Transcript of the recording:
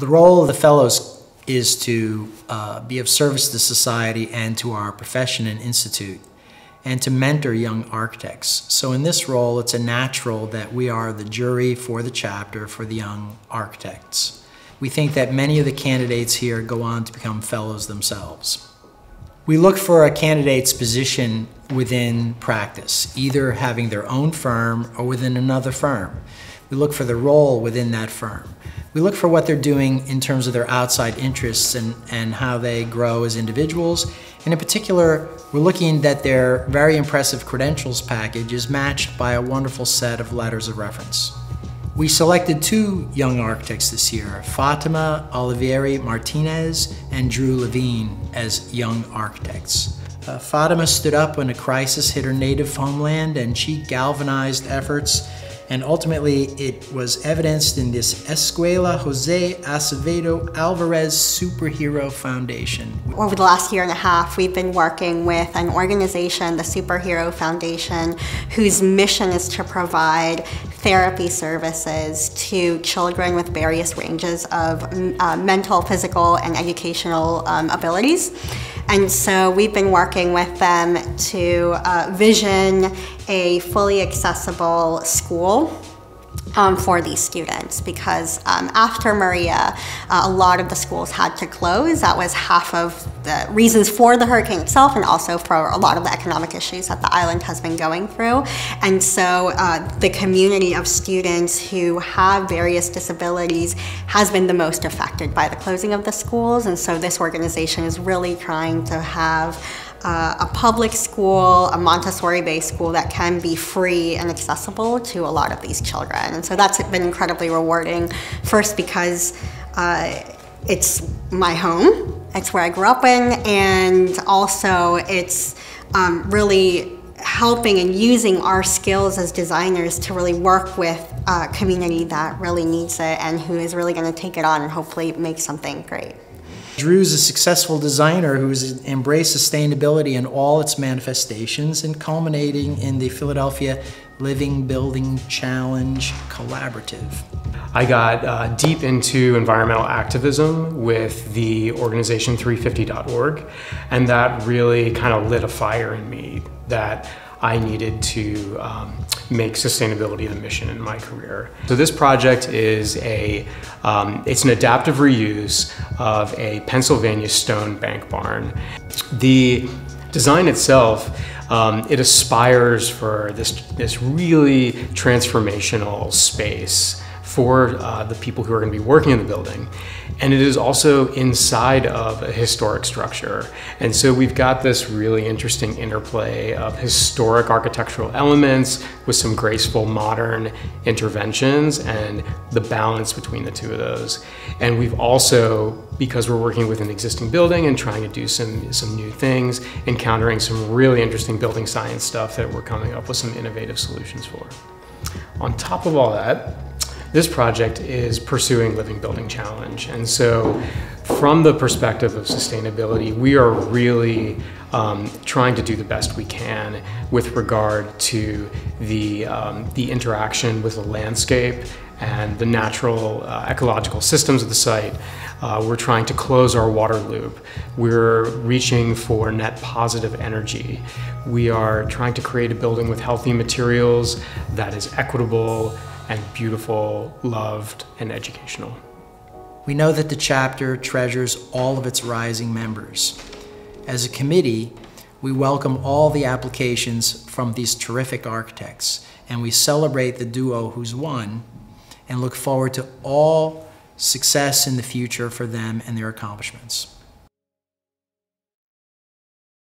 The role of the fellows is to uh, be of service to society and to our profession and institute, and to mentor young architects. So in this role, it's a natural that we are the jury for the chapter for the young architects. We think that many of the candidates here go on to become fellows themselves. We look for a candidate's position within practice, either having their own firm or within another firm. We look for the role within that firm. We look for what they're doing in terms of their outside interests and, and how they grow as individuals. And in particular, we're looking that their very impressive credentials package is matched by a wonderful set of letters of reference. We selected two young architects this year, Fatima Olivieri Martinez and Drew Lavine as young architects. Uh, Fatima stood up when a crisis hit her native homeland and she galvanized efforts and ultimately it was evidenced in this Escuela Jose Acevedo Alvarez Superhero Foundation. Over the last year and a half, we've been working with an organization, the Superhero Foundation, whose mission is to provide therapy services to children with various ranges of uh, mental, physical, and educational um, abilities. And so we've been working with them to uh, vision a fully accessible school um, for these students because um, after Maria, uh, a lot of the schools had to close. That was half of the reasons for the hurricane itself and also for a lot of the economic issues that the island has been going through. And so uh, the community of students who have various disabilities has been the most affected by the closing of the schools. And so this organization is really trying to have uh, a public school, a Montessori-based school that can be free and accessible to a lot of these children. And so that's been incredibly rewarding. First because uh, it's my home, it's where I grew up in, and also it's um, really helping and using our skills as designers to really work with a community that really needs it and who is really going to take it on and hopefully make something great. Drew's a successful designer who's embraced sustainability in all its manifestations and culminating in the Philadelphia Living Building Challenge Collaborative. I got uh, deep into environmental activism with the organization 350.org, and that really kind of lit a fire in me that I needed to um, make sustainability the mission in my career. So this project is a, um, it's an adaptive reuse of a Pennsylvania stone bank barn. The design itself, um, it aspires for this, this really transformational space for uh, the people who are going to be working in the building. And it is also inside of a historic structure. And so we've got this really interesting interplay of historic architectural elements with some graceful modern interventions and the balance between the two of those. And we've also, because we're working with an existing building and trying to do some, some new things, encountering some really interesting building science stuff that we're coming up with some innovative solutions for. On top of all that, this project is pursuing Living Building Challenge. And so from the perspective of sustainability, we are really um, trying to do the best we can with regard to the, um, the interaction with the landscape and the natural uh, ecological systems of the site. Uh, we're trying to close our water loop. We're reaching for net positive energy. We are trying to create a building with healthy materials that is equitable, and beautiful, loved, and educational. We know that the chapter treasures all of its rising members. As a committee, we welcome all the applications from these terrific architects, and we celebrate the duo who's won and look forward to all success in the future for them and their accomplishments.